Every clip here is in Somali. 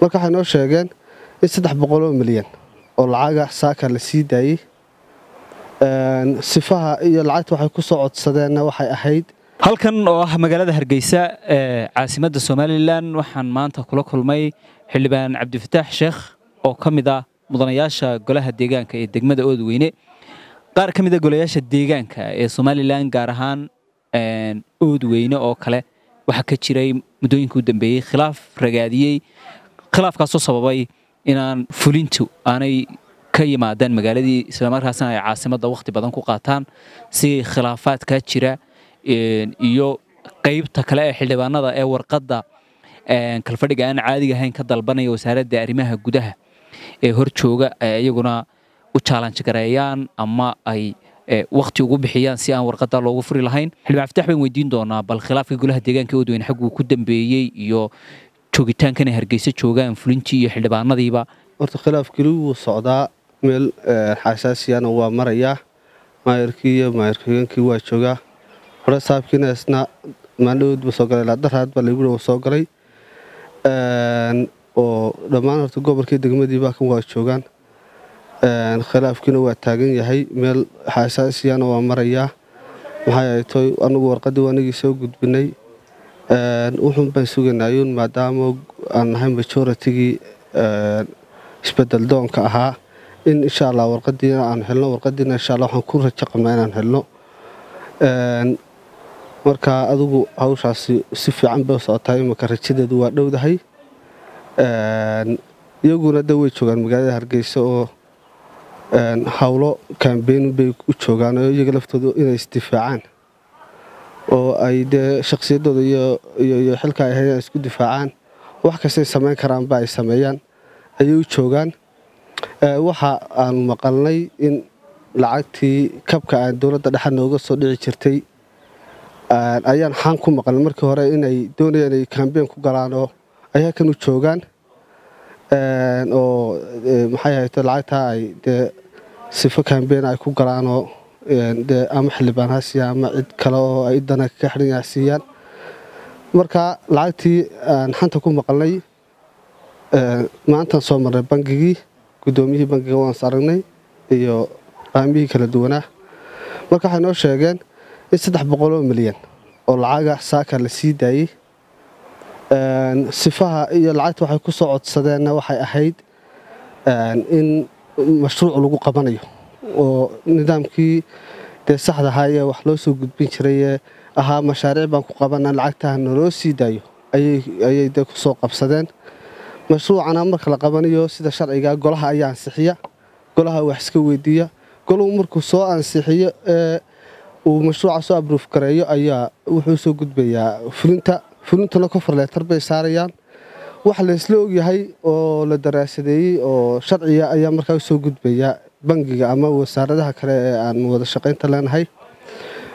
marka waxay noo sheegeen in saddex boqoloo milyan oo lacaga saaka la sii daayey sifaha iyo lacagta waxay ku soo codsadeenna waxay ahayd halkan oo ah magaalada hargeysa ee caasimadda somalilan waxaan maanta kula kulmay xildhibaan cabdifataax sheekh oo ka mid ah mudanayaasha golaha deegaanka ee degmada oodweyne. Qaar ka mid a golayaasha deegaanka ee somalilan gaar ahaan oodweyne oo kale waxaa ka jiray muddooyinka u dambeeyey khilaaf ragaadiyey khilaafkaasoo sababay inaan fulintu aanay ka yimaadaan magaaladii islamarkaasna ay caasimadda wakhti badan ku qaataan si khilaafaadkaa jira iyo qaybta kale ee xildhibaanada ee warqadda kalfadhiga aan caadiga ahayn ka dalbanaya wasaaradda arrimaha gudaha ee hor jooga iyaguna u jaalanj gareeyaan ama ay wakhti ugu bixiyaan si aan warqadda loogu furi lahayn. Xildhibaan fatax baan weydiin doonaa bal khilaafka golaha deegaanka oodweyne xagguu ku dambeeyey iyo joogitaankan ay hargeysa joogaan fulintii iyo xildhibaanadiiba. Horta khilaafkeli wuu socdaa meel xasaasiyana waa marayaa maayarkii iyo maayarkageenkii waa joogaa hore saabkiina isna maandhawoodba soo galay laadaraad baa layguna uu soo galay. Oo dhammaan horta gobolkii degmadiiba kan waa joogaan. Khilaafkiina waa taagan yahay. Meel xasaasiyana waa marayaa maxay ahaytoy anagu warqaddii anigii soo gudbinay wuxuun baan suganayuun maadaama aan nahay majoratigii isbeddel doonka ahaa. In insha allah warqadiina aan helno warqadiina insha alla waxaan ku rajo qabnaa inaan helno. Marka adigu hawshaasi si fiican bay socotaa imaka rajadeedu waa dhowdahay. Iyaguna de way joogaan magaalada hargeysa oo howlo kambeyn bay u joogaan oo iyaga laftooda inay isdifaacaan oo ay dee shakhsiyadooda iyo xilka ay hayaan isku difaacaan. Wax kastay samayn karaanba ay sameeyaan ayay u joogaan. Waxa aanu maqalnay in lacagtii kabka aan dowladda dhexa nooga soo dhici jirtay ayaan xaan ku maqalnay markii hore inay doonayaan inay kambeyn ku galaanoo ayaa kan u joogaan. Oo maxay ahayto lacagtaa ay dee sifo kambeyn ay ku galaanoo dee ama xildhibaan ha siiyaan ama cid kale oo ay dana ka xidhan siiyaan. Marka lacagtii aan xanta ku maqalnay maantaan soo marnay bangigii guddoomiyihii bangiga waan is aragnay iyo qaamihii kala duwanaa. Marka waxay noo sheegeen in saddex boqoloo milyan oo lacaga saaka la sii daayey sifaha iyo lacagta waxay ku soo codsadeenna waxay ahayd in mashruuc lagu qabanayo oo nidaamkii dee saxda ahaa ee wax loo soo gudbin jirayee ahaa mashaariic baan ku qabana lacagtaha naloo sii daayo ayay dee ku soo qabsadeen. Mashruucana marka la qabanayo sida sharciga golaha ayaa ansixiya golaha wax iska weydiiya. Golahu markuu soo ansixiyo ee uu mashruuca soo abruuf gareeyo ayaa wuxuu soo gudbayaa. Fulinta fulintuna kofar leetar bay saarayaan. Wax laysla ogyahay oo la daraasadeeyey oo sharciga ayaa markaa soo gudbaya bangiga ama wasaaradaha kale ee aan wada shaqaynta leenahay.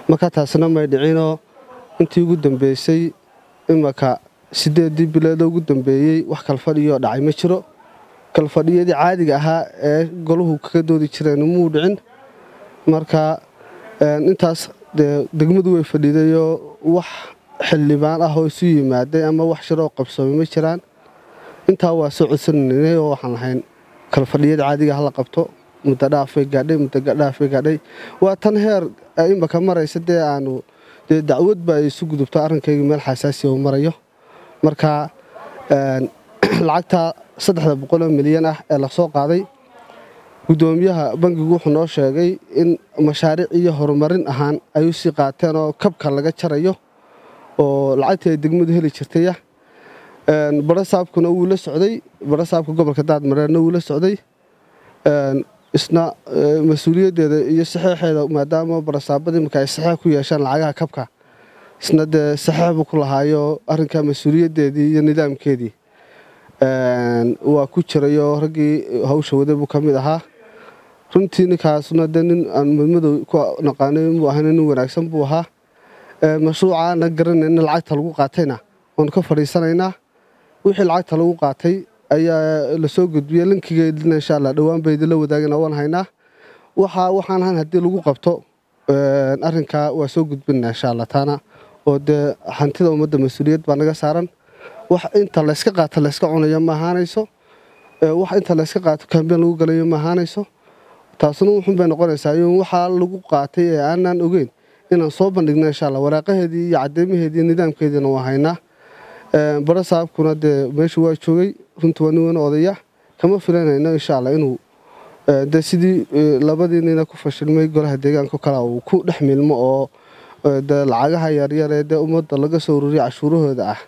Marka taasna may dhicinoo intii ugu dambeysay imaka sideedii biloodoo ugu dambeeyey wax kalfadhiyoo dhacay ma jiro. Kalfadhiyadii caadiga ahaa ee golahu kaga doodi jireen muu dhicin. Marka intaas degmadu way fadhiidayoo wax xildhibaan ah oo isu yimaaday ama wax shiroo qabsoomay ma jiraan. Intaa waa soo codsananay oo waxaan lahayn kalfadhiyada caadiga hala qabto muddo dhaafay gaadhay muddo dhaafay gaadhay waa tan heer imaka maraysa dee aanu dee dacwadba ay isu gudubto arrinkaygii meel xasaasiya uu marayo marka lacagta saddexda boqoloo milyan ah ee la soo qaaday guddoomiyaha bangigu wuxuu noo sheegay in mashaariic iyo horumarin ahaan ay u sii qaateen oo kabka laga jarayo oo lacagtii ay degmadu heli jirtaya barasaabkuna wuu la socday barasaabka gobolka daadmareerna wuu la socday isna mas'uuliyaddeeda iyo saxeexeeda maadaama barasaabada imika ay saxeex ku yeeshaan lacagaha kabka isna dee saxeex buu ku lahaayo arrinkaa mas'uuliyaddeedii iyo nidaamkeedii. Waa ku jirayoo raggii hawsha waday buu ka mid ahaa. Runtii ninkaasna dee nin aan madmadow ku naqaanay muu ahayn nin wanaagsan buu ahaa. Mashruucaana garanayna lacagta lagu qaatayna waanu ka fadhiisanaynaa. Wixii lacagta lagu qaatay ayaa la soo gudbiyey linkigeedina insha allah dhowaan bay idinla wadaagana waan haynaa. Waxa waxaan ahayn haddii lagu qabto arrinkaa waa soo gudbinana insha allah taana oo dee hantida ummadda mas'uuliyad baa naga saaran. Wax inta layska qaato layska cunayo ma ahaanayso. Wax inta layska qaato kambeyn lagu galayo ma ahaanayso. Taasuna wuxun bay noqonaysaa in waxaa lagu qaatay ee aanaan ogeyn inaan soo bandhigno insha alla waraaqaheedii iyo cadeymaheedii nidaamkeediina waa haynaa. Bara saabkuna dee meesha waa joogay runtii waa nin weyn odaya kama filanayno insha alla inuu dee sidii labadii nina ku fashilmay golaha deegaanka kale uu ku dhex milmo oo dee lacagaha yaryar ee dee ummadda laga soo ururiya cashuurahooda ah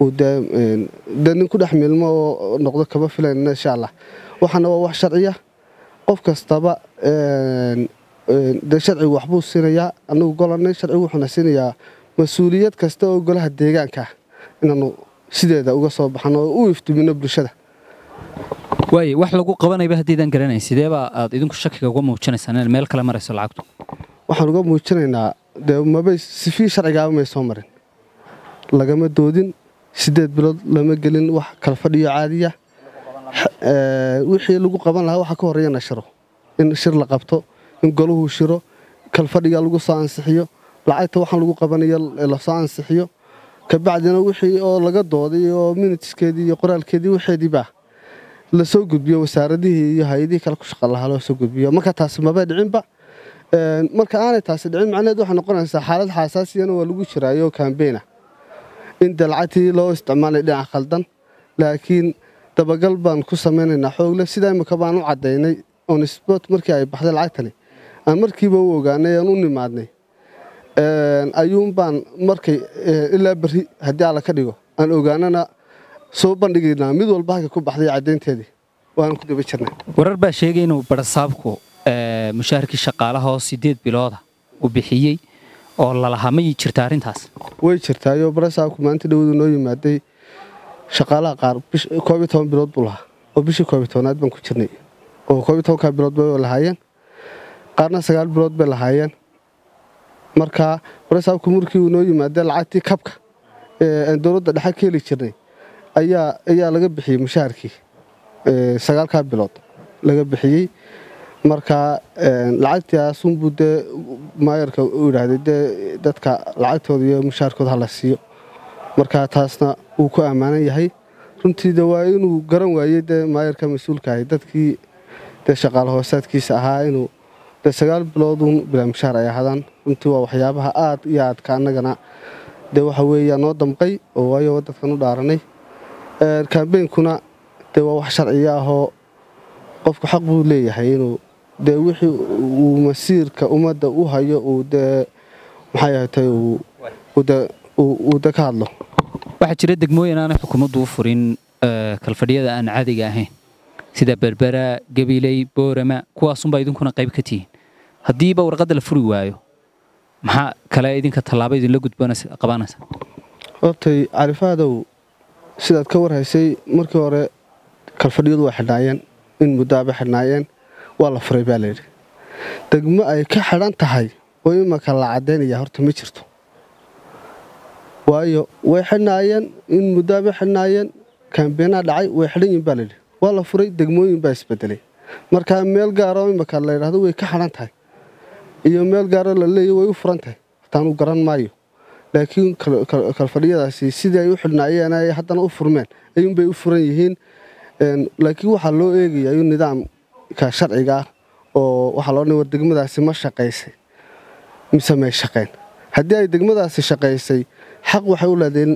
uu dee nin ku dhex milmo oo noqdo kama filanayno insha allah waxaana waa wax sharciya qof kastaba dee sharcigu waxbuu siinayaa anagu golanay sharcigu wuxuuna siinayaa mas'uuliyad kasta oo golaha deegaanka ah inaanu sideeda uga soo baxno oo u iftumino bulshada. Waay wax lagu qabanayba haddiidaan garanayn sideebaa aad idinku shakiga uga muujinaysaan in meel kale marayso lacagtu? Waxaan uga muujinaynaa dee mabay sifii sharcigaaba may soo marin. Lagama doodin siddeed bilood lama gelin wax kala fadhiyo caadiya. Wixii lagu qaban lahaa waxaa ka horreeyana shiro. In shir la qabto in golahu shiro kalfadhiga lagu soo ansixiyo lacagta waxaan lagu qabanayo la soo ansixiyo kabacdina wixii oo laga dooday oo minuteskeedii iyo qoraalkeedii waxeediibaa la soo gudbiyo wasaaradihii iyo hay'adihii kale ku shaqa lahaa loo soo gudbiyo. Marka taasi mabay dhicinba marka aanay taasi dhicin macnaheed waxay noqonaysaa xaalad xaasaasiyana waa lagu jiraayo kambeyn ah in dee lacagtii loo isticmaalay dhinaca khaldan laakiin dabagal baan ku samaynaynaa xoogle sidaa imika baan u caddaynay onisbot markii ay baxday lacagtani. Aan markiiba u ogaanay aan u nimaadnay ayuun baan markay ilaa berri haddii alla ka dhigo aan ogaanana soo bandhigaynaa mid walba halka ku baxday caddaynteedii waana ku daba jirnay. Warar baa sheegay inuu barasaabku mushaharkii shaqaalaha oo siddeed bilooda uu bixiyey oo lalahaa ma jirta arrintaas. Way jirtaayoo barasaabku maalinta dhawadu noo yimaaday. Shaqaalaha qaar koob iyo toban bilood buu lahaa oo bishii koob iyo tobanaad baan ku jirnay. Oo koob iyo tobankaa bilood bay lahaayeen qaarna sagaal bilood bay lahaayeen marka barasaabku markii uu noo yimaadee lacagtii kabka aan dowladda dhexe ka heli jirnay ayaa laga bixiyey mushaharkii sagaalkaa bilood laga bixiyey. Marka lacagtaasunbuu dee maayarka u yidhaahday dee dadka lacagtooda iyo mushaharkooda hala siiyo. Marka taasna wuu ku ammaanan yahay. Runtii de waa inuu garan waayey dee maayarka mas'uulka ahay dadkii dee shaqaale hoosaadkiisa ahaa inuu dee sagaal bilooduun bilaa mushaar ay ahaadaan runtii waa waxyaabaha aad iyo aadka annagana. Dee waxa weeyaa noo damqay oo waayo dadkan u dhaaranay. Kambeynkuna dee waa wax sharciya ahoo qofku xaq buu leeyahay inuu dee wixii uu masiirka ummadda u hayo uu dee maxay ahatay uu de ka hadlo. Waxaa jira degmooyin aanay xukuumaddu u furin kalfadhiyada aan caadiga ahayn. Sida berbera gabiley boorama kuwaasunbaa idinkuna qayb ka tihiin haddiiba warqadda la furi waayo maxaa kale idinka tallaabo idinla gudbaqabanaysa hortay carifahadow sidaad ka warhaysay markii hore kalfadhiyadu waa xidhnaayeen in muddaaba xidhnaayeen waa la furay baa layidhi degmo ay ka xidhan tahay oo imaka la caddaynaya horta ma jirto. Waayo way xidhnaayeen in muddaaba xidhnaayeen kambeenaa dhacay way xidhan yihiin baa layidhi waa la furay degmooyin baa isbedelay. Markaa meel gaaroo imaka la yidhahdo way ka xidhan tahay iyo meel gaaroo la leeya way u furan tahay hortaan u garan maayo. Laakiin kalfadhiyadaasi sidii ay u xidhnaayeen ay haddana u furmeen. Ayuunbay u furan yihiin. Laakiin waxaa loo eegayaa in nidaamka sharciga ah oo waxaa loo war degmadaasi ma shaqaysay mise may shaqayn haddii ay degmadaasi shaqaysay xaq waxay u leedayn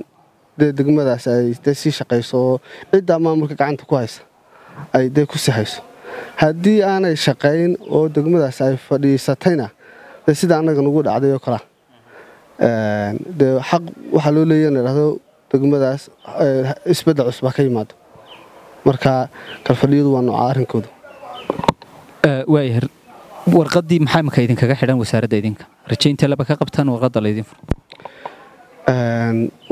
dee degmadaasi ay dee sii shaqayso oo ciddaa maamulka gacanta ku haysa ay dee ku sii hayso. Haddii aanay shaqayn oo degmadaasi ay fadhiisatayna sida annaga nugu dhacday oo kalea dee xaq waxaa loo leeya idhahdo degmadaas isbeddel cusub ha ka yimaado. Marka kalfadhiyadu waa nooca arrinkoodu waaya warqaddii maxaa imaka idinkaga xidhan wasaaradda idinka? Rajaynta laba ka qabtaan warqadda laydin furo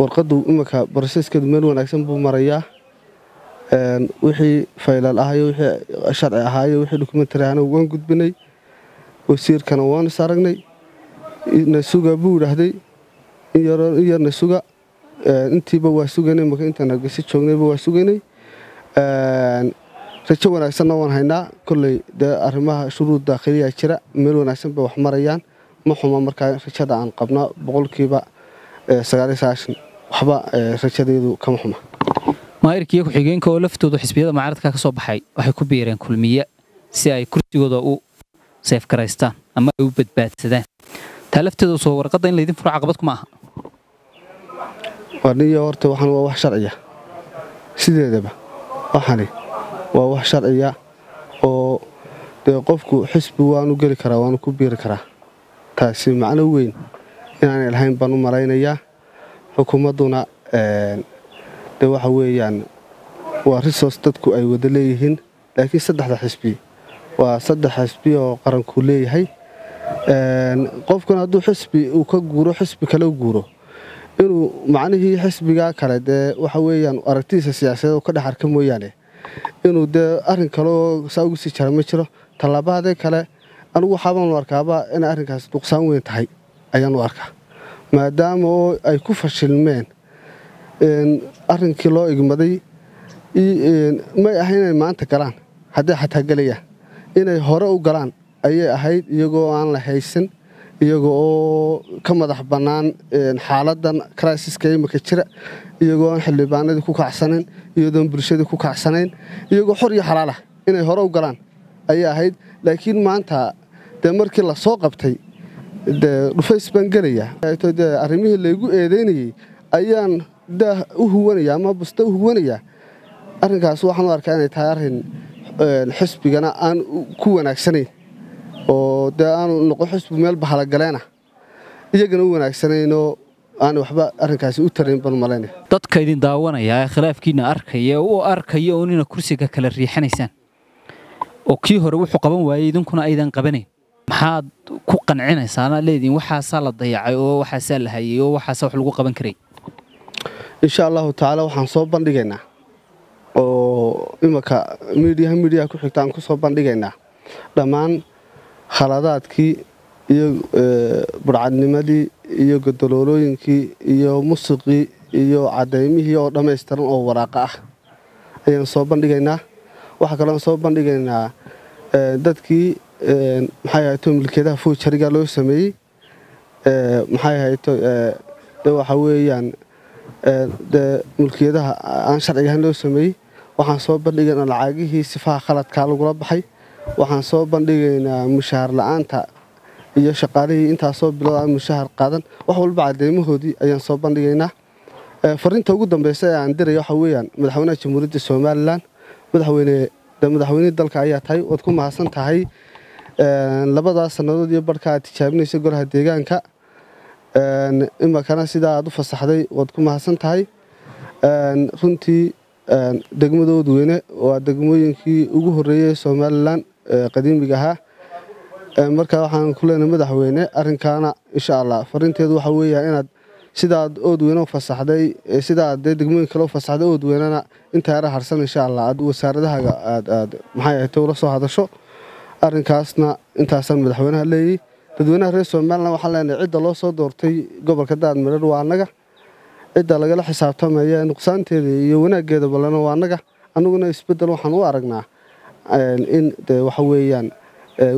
warqaddu imika broseskeedu meel wanaagsan buu marayaa. Wixii faylal ahayo wixii sharci ahaayo wixii dokumentari ahana waan gudbinay wasiirkana waan is aragnay nasuga buu yidhaahday in yar nasuga intiiba waa sugaynay imaka intaan hargeysa joognayba waa sugaynay. Rajo wanaagsanna waan haynaa. Kolley dee arrimaha shuruud daakhiliyaa jira. Meel wanaagsan bay wax marayaan. Ma xuma markaa rajada aan qabnaa boqolkiiba waxba rajadeedu kama xuma. Maayirkiiyo ku-xigeenka oo laftoodu xisbiyada mucaaradka ka soo baxay? Waxay ku biireen kulmiye si ay kursigooda u seefgaraystaan ama ay u badbaadsadaan taa lafteedu soo warqadda in laydin furo caqabad kuma aha warniyo horta waxaan waa wax sharciya. Sideedaba waxani waa wax sharciya oo dee qofku xisbi waanu geli karaa waanu ku biiri karaa. Taasi macno weyn inaanay lahayn baan u malaynayaa. Xukuumadduna de waxa weeyaan waa risos dadku ay wada leeyihiin laakiin saddexda xisbi waa saddex xisbi oo qaranku leeyahay. Qofkuna hadduu xisbi uu ka guuro xisbi kale u guuro. Inuu macnihii xisbigaa kale dee waxa weeyaan aragtidiisa siyaasadeed ka dhex arka mooyaane. Inuu dee arrin kaleoo saa ugu sii jara ma jiro. Tallaabahadee kale anigu waxaabaanu arkaaba inay arrinkaas nuqsaan weyn tahay ayaanu arkaa. Maadaama oo ay ku fashilmeen arrinkii loo igmaday may ahayn inay maanta galaan hadday xataa gelayaan inay hore u galaan ayay ahayd iyagoo aan la haysan iyaga oo ka madax bannaan xaaladan krisiska imika jira iyagoo aan xildhibaanadii ku kacsanayn iyadoon bulshadii ku kacsanayn iyagoo xor iyo xalaalah inay hore u galaan ayay ahayd. Laakiin maanta dee markii la soo qabtay dee dhufays baan gelaya dee arrimihii laygu eedaynayey ayaan daah u huwanaya ama busta u huwanaya. Arrinkaas waxaan u arkaa inay tahay arrin xisbigana aan ku wanaagsanayn. Oo dee aanu noqon xisbi meel bahalagaleena iyagana u wanaagsanaynoo aan waxba arrinkaasi u tarayn baan malaynaya dadka idin daawanaya ee khilaafkiina arkaya u arkaya oo nina kursiga kala riixanaysaan. Oo kii hore wuxuu qaban waayey idinkuna aydan qabanayn. Maxaad ku qancinaysaana leediin waxaasaa la dayacay oo waxaasaa la hayay oo waxaasaa wax lagu qaban karay? Insha allahu tacaala waxaan soo bandhigaynaa imanka miidiyaha miidiyaha ku xigta aan ku soo bandhigaynaa. Dhammaan khaladaadkii iyo burcadnimadii iyo godoloolooyinkii iyo musiqii iyo cadaymihii oo dhammaystiran oo waraaqa ah ayaan soo bandhigaynaa. Waxaa kaloon soo bandhigaynaa dadkii maxay ahayto milkeedaha foojariga loo sameeyey? Maxay ahayto de waxa weeyaan dee mulkiyadaha aan sharciga ahayn loo sameeyey waxaan soo bandhigaynaa lacagihii sifaha khaladkaa lagula baxay. Waxaan soo bandhigaynaa mushaahar la'aanta iyo shaqaalihii intaasoo bilood aan mushaahar qaadan. Wax walba cadeymahoodii ayaan soo bandhigaynaa fariinta ugu dambeysa ee aan diraya waxa weeyaan madaxweynaha jamhuuriyadda somalilan madaxweyne madaxweynihii dalka ayaa tahay waad ku mahadsan tahay labadaas sannadood iyo barhka aad tijaabinaysa golaha deegaanka. Imakana sidaa aad u fasaxday waad ku mahadsan tahay. Runtii degmadooda weyne waa degmooyinkii ugu horreeyey somalilan qadiimiga ahaa. Marka waxaan ku leenahay madaxweyne arrinkaana insha allah fariinteedu waxa weeya inaad sidaad oodweyne u fasaxday sidaad dee degmooyin kale u fasaxday oodweynena inta yara harsan insha allah aad wasaaradahaaga aad aad maxay ahayd ula soo hadasho arrinkaasna intaasaan madaxweynaha leeyey dadweynaha reer somalilan waxaan leenahay cidda loo soo doortay gobolka daadmareer waa annaga cidda lagala xisaabtamaya nuqsaanteeda iyo wanaaggeeda balena waa annaga annaguna isbeddel waxaan u aragnaa in dee waxa weeyaan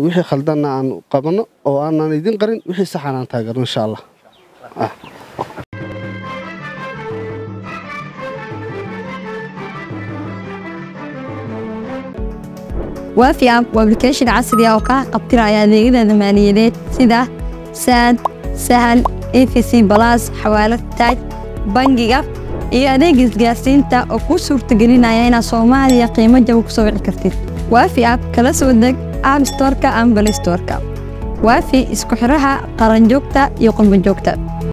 wixii khaldanna aan qabanno oo aanan idin qarin wixii saxan aan taageerno insha allah. Waafi app waa application casri ah oo kaa qabtiraya adeegyada maaliyadeed sida saad sahal efc balas xawaalad taaj bangiga iyo adeega isgaarsiinta oo kuu suurtagelinaya inaad soomaaliya qiimo jaba ku soo wici kartid. Waafi app kala soo deg app storka ama balay storka waafi isku xidhaha qaranjoogta iyo qurbanjoogta